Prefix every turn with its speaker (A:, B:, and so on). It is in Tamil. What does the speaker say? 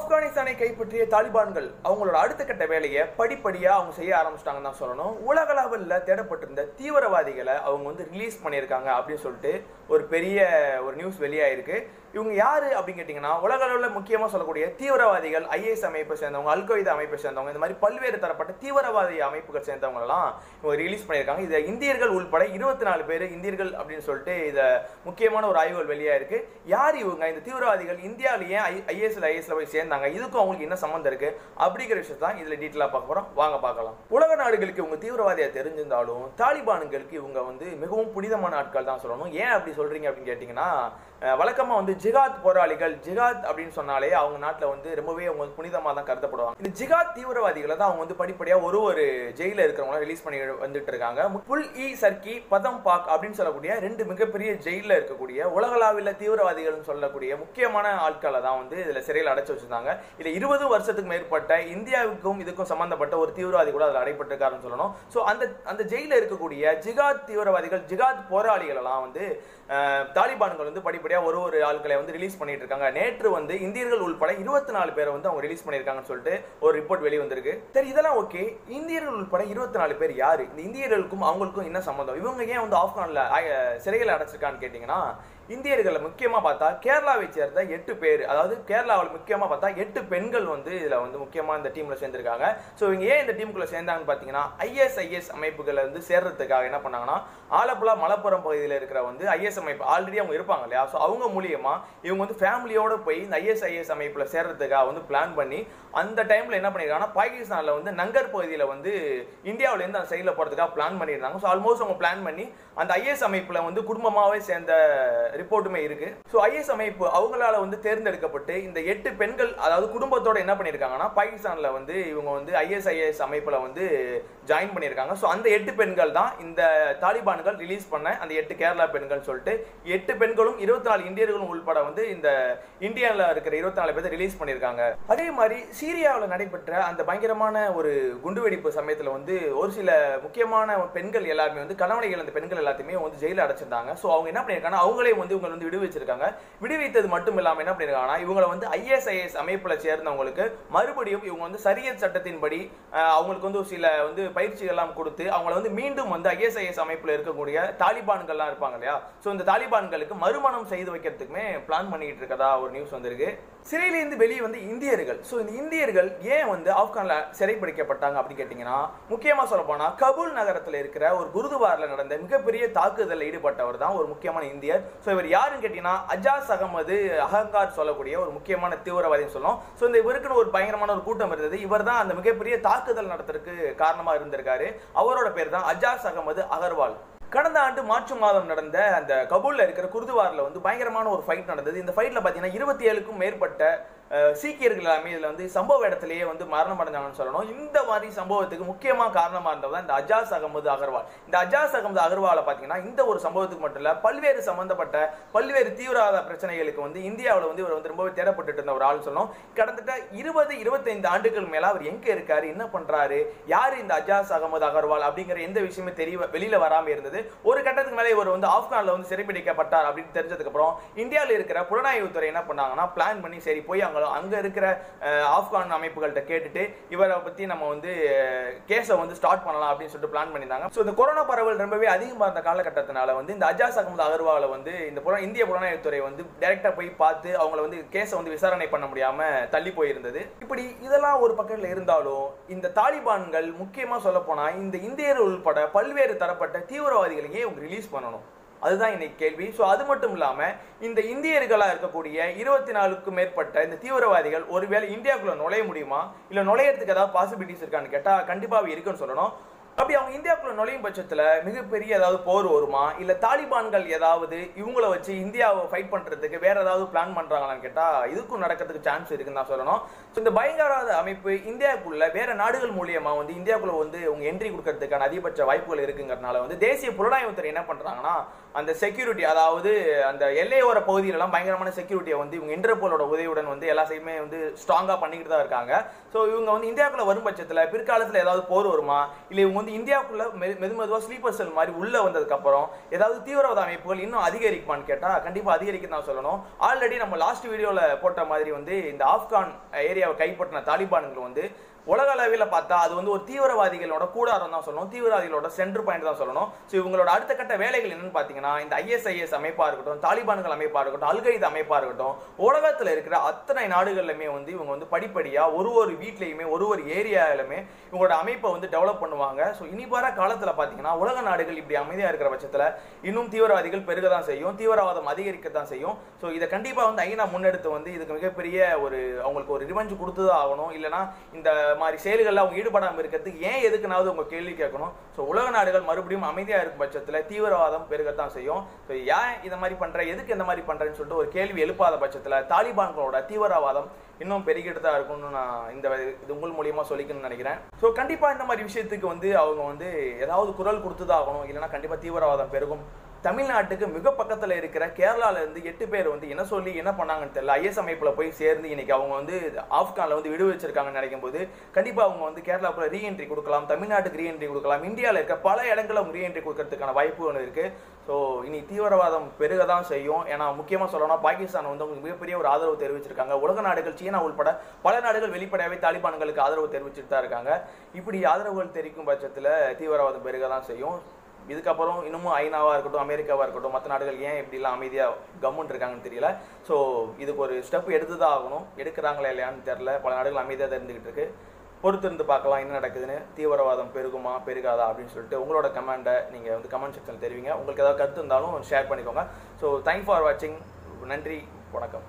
A: ஆப்கானிஸ்தானை கைப்பற்றிய தாலிபான்கள் அவங்களோட அடுத்த கட்ட வேலையை படிப்படியாக அவங்க செய்ய ஆரம்பிச்சிட்டாங்கன்னு தான் சொல்லணும். உலக தேடப்பட்டிருந்த தீவிரவாதிகளை அவங்க வந்து ரிலீஸ் பண்ணியிருக்காங்க அப்படின்னு சொல்லிட்டு ஒரு பெரிய ஒரு நியூஸ் வெளியாயிருக்கு. இவங்க யாரு அப்படின்னு கேட்டிங்கன்னா உலக அளவில் முக்கியமாக சொல்லக்கூடிய தீவிரவாதிகள் ஐஏஎஸ் அமைப்பை சேர்ந்தவங்க அல்கொய்தா அமைப்பை சேர்ந்தவங்க இந்த மாதிரி பல்வேறு தரப்பட்ட தீவிரவாதி அமைப்புகள் சேர்ந்தவங்கலாம் இவங்க ரிலீஸ் பண்ணியிருக்காங்க. இதை இந்தியர்கள் உள்பட இருபத்தி நாலு பேர் இந்தியர்கள் அப்படின்னு சொல்லிட்டு இதை முக்கியமான ஒரு ஆய்வுகள் வெளியாயிருக்கு. யார் இவங்க? இந்த தீவிரவாதிகள் இந்தியாவிலேயே ஐ ஐஏஎஸ்ல ஐஎஸ்ல போய் சேர்ந்தாங்க? இதுக்கும் அவங்களுக்கு என்ன சம்மந்தம் இருக்கு? அப்படிங்கிற விஷயத்தை தான் இதில் டீட்டெயிலாக பார்க்க போகிறோம் வாங்க பார்க்கலாம். உலக நாடுகளுக்கு இவங்க தீவிரவாதியாக தெரிஞ்சிருந்தாலும் தாலிபானுங்களுக்கு இவங்க வந்து மிகவும் புனிதமான ஆட்கள் தான் சொல்லணும். ஏன் அப்படி சொல்கிறீங்க அப்படின்னு கேட்டிங்கன்னா வழக்கமாக வந்து ஜிகாத் போராளிகள் ஜிகாத் அப்படின்னு சொன்னாலே அவங்க நாட்டில் வந்து ரொம்பவே அவங்க புனிதமாக தான் கருதப்படுவாங்க. இந்த ஜிகாத் தீவிரவாதிகளை தான் அவங்க வந்து படிப்படியாக ஒரு ஒரு ஜெயிலில் இருக்கிறவங்கள ரிலீஸ் பண்ணி வந்துட்டு இருக்காங்க. புல் இ சர்க்கி பதம் பாக் அப்படின்னு சொல்லக்கூடிய ரெண்டு மிகப்பெரிய ஜெயிலில் இருக்கக்கூடிய உலகளாவில் தீவிரவாதிகள்னு சொல்லக்கூடிய முக்கியமான ஆட்களை தான் வந்து இதில் சிறையில் அடைச்சி வச்சிருந்தாங்க. இதில் இருபது வருஷத்துக்கு மேற்பட்ட இந்தியாவுக்கும் இதுக்கும் சம்பந்தப்பட்ட ஒரு தீவிரவாதி கூட அதில் அடைப்பட்டிருக்காருன்னு சொல்லணும். ஸோ அந்த அந்த ஜெயிலில் இருக்கக்கூடிய ஜிகாத் தீவிரவாதிகள் ஜிகாத் போராளிகள் எல்லாம் வந்து தாலிபான்கள் வந்து படிப்படியாக ஒரு ஒரு ஆட்களை வந்து ரிலீஸ் பண்ணிட்டு இருக்காங்க. நேற்று வந்து இந்தியர்கள் உள்பட இருபத்தி நாலு பேரை வந்து அவங்க ரிலீஸ் பண்ணியிருக்காங்கன்னு சொல்லிட்டு ஒரு ரிப்போர்ட் வெளி வந்திருக்கு சரி இதெல்லாம் ஓகே இந்தியர்கள் உள்பட இருபத்தி நாலு பேர் யாரு? இந்த இந்தியர்களுக்கும் அவங்களுக்கும் என்ன சம்மந்தம் இவங்க ஏன் வந்து ஆப்கானில் சிறையில் அடைச்சிருக்கான்னு கேட்டிங்கன்னா இந்தியர்களில் முக்கியமாக பார்த்தா கேரளாவை சேர்ந்த எட்டு பேர். அதாவது கேரளாவில் முக்கியமாக பார்த்தா எட்டு பெண்கள் வந்து இதில் வந்து முக்கியமாக இந்த டீமில் சேர்ந்திருக்காங்க. ஸோ இவங்க ஏன் இந்த டீமுக்குள்ளே சேர்ந்தாங்கன்னு பார்த்தீங்கன்னா ஐஎஸ்ஐஎஸ் அமைப்புகளை வந்து சேர்றதுக்காக என்ன பண்ணாங்கன்னா ஆலப்புழா மலப்புரம் பகுதியில் இருக்கிற வந்து ஐஎஸ் அமைப்பு ஆல்ரெடி அவங்க இருப்பாங்க இல்லையா? ஸோ அவங்க மூலியமாக இவங்க வந்து ஃபேமிலியோடு போய் இந்த ஐஎஸ்ஐஎஸ் அமைப்பில் சேர்றதுக்காக வந்து பிளான் பண்ணி அந்த டைமில் என்ன பண்ணியிருக்காங்கன்னா பாகிஸ்தானில் வந்து நங்கர் பகுதியில் வந்து இந்தியாவிலேருந்து அந்த சைடில் போகிறதுக்காக பிளான் பண்ணியிருந்தாங்க ஸோ ஆல்மோஸ்ட் அவங்க பிளான் பண்ணி அந்த ஐஏஎஸ் அமைப்பில் வந்து குடும்பமாகவே சேர்ந்த ரிப்போர்ட்டுமே இருக்குது ஸோ ஐஏஎஸ் அமைப்பு அவங்களால வந்து தேர்ந்தெடுக்கப்பட்டு இந்த எட்டு பெண்கள் அதாவது குடும்பத்தோட என்ன பண்ணியிருக்காங்கன்னா பாகிஸ்தானில் வந்து இவங்க வந்து ஐஎஸ்ஐஎஸ் அமைப்பில் வந்து ஜாயின் பண்ணியிருக்காங்க ஸோ அந்த எட்டு பெண்கள் தான் இந்த தாலிபான்கள் ரிலீஸ் பண்ண அந்த எட்டு கேரளா பெண்கள் சொல்லிட்டு எட்டு பெண்களும் இருபத்தி நாலு இந்தியர்களும் உள்பட வந்து இந்த இந்தியாவில் இருக்கிற இருபத்தி நாலு பேர் ரிலீஸ் பண்ணியிருக்காங்க அதே மாதிரி சீரியாவில் நடைபெற்ற அந்த பயங்கரமான ஒரு குண்டுவெடிப்பு சமயத்தில் வந்து ஒரு சில முக்கியமான பெண்கள் எல்லாருமே வந்து கணவனை இழந்த பெண்கள் எல்லாத்தையுமே வந்து ஜெயிலில் அடைச்சிருந்தாங்க. ஸோ அவங்க என்ன பண்ணியிருக்காங்க அவங்களே வந்து இவங்க வந்து விடுவிச்சிருக்காங்க. விடுவித்தது மட்டும் இல்லாமல் என்ன பண்ணியிருக்காங்கன்னா இவங்களை வந்து ஐஎஸ்ஐஎஸ் அமைப்பில் சேர்ந்தவங்களுக்கு மறுபடியும் இவங்க வந்து சரியத் சட்டத்தின்படி அவங்களுக்கு வந்து ஒரு சில வந்து பயிற்சிகள் எல்லாம் கொடுத்து அவங்கள வந்து மீண்டும் வந்து ஐஎஸ்ஐஎஸ் அமைப்பில் இருக்கக்கூடிய தாலிபான்கள்லாம் இருப்பாங்க இல்லையா? ஸோ இந்த தாலிபான்களுக்கு மறுமணம் செய்து வைக்கிறதுக்குமே பிளான் பண்ணிட்டு இருக்கதா ஒரு நியூஸ் வந்திருக்கு. சிறையிலேருந்து வெளியே வந்து இந்தியர்கள். ஸோ இந்த இந்தியர்கள் ஏன் வந்து ஆப்கானில் சிறைப்பிடிக்கப்பட்டாங்க அப்படின்னு கேட்டிங்கன்னா முக்கியமாக சொல்ல போனால் கபூல் நகரத்தில் இருக்கிற ஒரு குருதுவாரில் நடந்த மிகப்பெரிய தாக்குதலில் ஈடுபட்டவர் தான் ஒரு முக்கியமான இந்தியர். ஸோ இவர் யாருன்னு கேட்டிங்கன்னா அஜாஸ் அகமது அகங்கார் சொல்லக்கூடிய ஒரு முக்கியமான தீவிரவாதின்னு சொல்லும் ஸோ இந்த இவருக்குன்னு ஒரு பயங்கரமான ஒரு கூட்டம் இருந்தது. இவர் தான் அந்த மிகப்பெரிய தாக்குதல் நடத்துறதுக்கு காரணமாக இருந்திருக்காரு. அவரோட பேர் தான் அஜாஸ் அகமது அகர்வால். கடந்த ஆண்டு மார்ச் மாதம் நடந்த அந்த கபூலில் இருக்கிற குருதுவாரில் வந்து பயங்கரமான ஒரு ஃபைட் நடந்தது. இந்த ஃபைட்டில் பார்த்தீங்கன்னா இருபத்தி ஏழுக்கும் மேற்பட்ட சீக்கியர்கள் எல்லாமே இதில் வந்து சம்பவ இடத்துலயே வந்து மரணம் அடைஞ்சாங்கன்னு சொல்லணும். இந்த மாதிரி சம்பவத்துக்கு முக்கியமாக காரணமாக இருந்தவர் தான் இந்த அஜாஸ் அகமது அகர்வால். இந்த அஜாஸ் அகமது அகர்வாலை பார்த்தீங்கன்னா இந்த ஒரு சம்பவத்துக்கு மட்டும் இல்லை பல்வேறு சம்பந்தப்பட்ட பல்வேறு தீவிரவாத பிரச்சனைகளுக்கு வந்து இந்தியாவில் வந்து இவர் வந்து ரொம்பவே தேடப்பட்டு இருந்த ஒரு ஆள் சொல்லணும். கிட்டத்தட்ட இருபது இருபத்தைந்து ஆண்டுகள் மேல அவர் எங்க இருக்காரு என்ன பண்றாரு யார் இந்த அஜாஸ் அகமது அகர்வால் அப்படிங்கிற எந்த விஷயமே தெரிய வெளியில வராம இருந்தது. ஒரு கட்டத்துக்கு மேலே இவர் வந்து ஆப்கானில் வந்து சிறைப்பிடிக்கப்பட்டார் அப்படின்னு தெரிஞ்சதுக்கு அப்புறம் இந்தியாவில் இருக்கிற புலனாய்வுத்துறை என்ன பண்ணாங்கன்னா பிளான் பண்ணி சரி போய் அங்க அங்க இருக்கிற ஆப்கான் அமைப்புகள்கிட்ட கேட்டுட்டு இவரை பத்தி நம்ம வந்து கேஸை வந்து ஸ்டார்ட் பண்ணலாம் அப்படின்னு சொல்லிட்டு பிளான் பண்ணியிருந்தாங்க. ஸோ இந்த கொரோனா பரவல் ரொம்பவே அதிகமாக இருந்த காலகட்டத்தினால வந்து இந்த அஜாஸ் அகமது அகர்வாலை வந்து இந்த புல இந்திய புலனாய்வுத்துறை வந்து டைரெக்டாக போய் பார்த்து அவங்கள வந்து கேஸை வந்து விசாரணை பண்ண முடியாமல் தள்ளி போயிருந்தது. இப்படி இதெல்லாம் ஒரு பக்கத்தில் இருந்தாலும் இந்த தாலிபான்கள் முக்கியமா சொல்லப்போனால் இந்த இந்தியர் உள்பட பல்வேறு தரப்பட்ட தீவிரவாதிகளையே அவங்க ரிலீஸ் பண்ணணும்? அதுதான் இன்னைக்கு கேள்வி. ஸோ அது மட்டும் இல்லாம இந்த இந்தியர்களா இருக்கக்கூடிய இருபத்தி நாலுக்கும் மேற்பட்ட இந்த தீவிரவாதிகள் ஒருவேளை இந்தியாவுக்குள்ளே நுழைய முடியுமா? இல்லை நுழையிறதுக்கு ஏதாவது பாசிபிலிட்டிஸ் இருக்கான்னு கேட்டா கண்டிப்பாக இருக்குன்னு சொல்லணும். அப்படி அவங்க இந்தியாவுக்குள்ள நுழையும் பட்சத்தில் மிகப்பெரிய ஏதாவது போர் வருமா? இல்ல தாலிபான்கள் ஏதாவது இவங்கள வச்சு இந்தியாவை ஃபைட் பண்றதுக்கு வேற ஏதாவது பிளான் பண்றாங்களான்னு கேட்டா இதுக்கும் நடக்கிறதுக்கு சான்ஸ் இருக்குன்னு தான் சொல்லணும். ஸோ இந்த பயங்கரவாத அமைப்பு இந்தியாவுக்குள்ள வேற நாடுகள் மூலியமா வந்து இந்தியாவுக்குள்ள வந்து அவங்க என்ட்ரி கொடுக்கறதுக்கான அதிகபட்ச வாய்ப்புகள் இருக்குங்கிறதுனால வந்து தேசிய புலனாய்வுத்துறை என்ன பண்றாங்கன்னா அந்த செக்யூரிட்டி அதாவது அந்த எல்லையோர பகுதியிலலாம் பயங்கரமான செக்யூரிட்டியை வந்து இவங்க இன்டர்போலோட உதவியுடன் வந்து எல்லாத்தையுமே வந்து ஸ்ட்ராங்கா பண்ணிக்கிட்டு தான் இருக்காங்க. ஸோ இவங்க வந்து இந்தியாவுக்குள்ள வரும் பட்சத்தில் பிற்காலத்தில் ஏதாவது போர் வருமா? இல்லை இவங்க வந்து வந்து இந்தியாவுக்குள்ள மெது மெது மெதுவாக ஸ்லீப்பர் செல் மாதிரி உள்ளே வந்ததுக்கப்புறம் ஏதாவது தீவிரவாத அமைப்புகள் இன்னும் அதிகரிக்குமான்னு கேட்டால் கண்டிப்பாக அதிகரிக்கும் தான் சொல்லணும். ஆல்ரெடி நம்ம லாஸ்ட் வீடியோவில் போட்ட மாதிரி வந்து இந்த ஆப்கான் ஏரியாவை கைப்பற்றின தாலிபான்கள் வந்து உலக அளவில் பார்த்தா அது வந்து ஒரு தீவிரவாதிகளோட கூடாரம் தான் சொல்லணும். தீவிரவாதிகளோட சென்டர் பாயிண்ட் தான் சொல்லணும். ஸோ இவங்களோட அடுத்த கட்ட வேலைகள் என்னன்னு பார்த்தீங்கன்னா இந்த ஐஎஸ்ஐஎஸ் அமைப்பாக இருக்கட்டும் தாலிபான்கள் அமைப்பாக இருக்கட்டும் அல்கைது அமைப்பாக இருக்கட்டும் உலகத்தில் இருக்கிற அத்தனை நாடுகள்லையுமே வந்து இவங்க வந்து படிப்படியாக ஒரு ஒரு வீட்லையுமே ஒரு ஒரு ஏரியாவிலுமே இவங்களோட அமைப்பை வந்து டெவலப் பண்ணுவாங்க. ஸோ இனி வர காலத்தில் பார்த்தீங்கன்னா உலக நாடுகள் இப்படி அமைதியாக இருக்கிற பட்சத்தில் இன்னும் தீவிரவாதிகள் பெருக தான் செய்யும் தீவிரவாதம் அதிகரிக்க தான் செய்யும். ஸோ இதை கண்டிப்பாக வந்து ஐநா முன்னெடுத்து வந்து இதுக்கு மிகப்பெரிய ஒரு அவங்களுக்கு ஒரு ரிவெஞ்சு கொடுத்து தான் ஆகணும். இல்லைனா இந்த மாதிரி செயல்களில் அவங்க ஈடுபடாமல் இருக்கிறதுக்கு ஏன் எதுக்குனாவது உங்க கேள்வி கேட்கணும். ஸோ உலக நாடுகள் மறுபடியும் அமைதியாக இருக்கும் பட்சத்தில் தீவிரவாதம் பெருகத்தான் செய்யும். ஸோ ஏன் இந்த மாதிரி பண்ணுற எதுக்கு இந்த மாதிரி பண்ணுறேன்னு சொல்லிட்டு ஒரு கேள்வி எழுப்பாத பட்சத்தில் தாலிபான்களோட தீவிரவாதம் இன்னும் பெருகிட்டு தான் இருக்கும்னு நான் இந்த இது உங்கள் மூலியமாக சொல்லிக்கணும்னு நினைக்கிறேன். ஸோ கண்டிப்பாக இந்த மாதிரி விஷயத்துக்கு வந்து அவங்க வந்து ஏதாவது குரல் கொடுத்துதான் ஆகணும். இல்லைன்னா கண்டிப்பாக தீவிரவாதம் பெருகும். தமிழ்நாட்டுக்கு மிக பக்கத்தில் இருக்கிற கேரளால இருந்து எட்டு பேர் வந்து என்ன சொல்லி என்ன பண்ணாங்கன்னு தெரியல. ஐஎஸ் அமைப்பில் போய் சேர்ந்து இன்னைக்கு அவங்க வந்து ஆப்கானில் வந்து விடுவிச்சிருக்காங்கன்னு நினைக்கும் போது கண்டிப்பாக அவங்க வந்து கேரளாவுக்குள்ள ரீஎன்ட்ரி கொடுக்கலாம் தமிழ்நாட்டுக்கு ரீஎன்ட்ரி கொடுக்கலாம் இந்தியாவில் இருக்க பல இடங்களில் அவங்க ரீஎன்ட்ரி கொடுக்கறதுக்கான வாய்ப்பு ஒன்று இருக்குது ஸோ இனி தீவிரவாதம் பெருக தான் செய்யும். ஏன்னா முக்கியமாக சொல்லணும்னா பாகிஸ்தான் வந்து அவங்க மிகப்பெரிய ஒரு ஆதரவு தெரிவிச்சிருக்காங்க. உலக நாடுகள் சீனா உள்பட பல நாடுகள் வெளிப்படையாகவே தாலிபான்களுக்கு ஆதரவு தெரிவிச்சுட்டு தான் இருக்காங்க. இப்படி ஆதரவுகள் தெரிவிக்கும் பட்சத்தில் தீவிரவாதம் பெருக தான் செய்யும். இதுக்கப்புறம் இன்னமும் ஐநாவாக இருக்கட்டும் அமெரிக்காவாக இருக்கட்டும் மற்ற நாடுகள் ஏன் இப்படிலாம் அமைதியாக கம்முன்னு இருக்காங்கன்னு தெரியல. ஸோ இதுக்கு ஒரு ஸ்டெப் எடுத்து தான் ஆகணும். எடுக்கிறாங்களா இல்லையான்னு தெரில பல நாடுகள் அமைதியாக தெரிஞ்சுக்கிட்டு இருக்கு. பொறுத்து இருந்து பார்க்கலாம் என்ன நடக்குதுன்னு. தீவிரவாதம் பெருகுமா பெருகாதா அப்படின்னு சொல்லிட்டு உங்களோட கமெண்ட்டை நீங்கள் வந்து கமெண்ட் செக்ஷன் தெரிவிங்க. உங்களுக்கு ஏதாவது கருத்து இருந்தாலும் ஷேர் பண்ணிக்கோங்க. ஸோ தேங்க் ஃபார் வாட்சிங் நன்றி வணக்கம்.